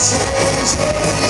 change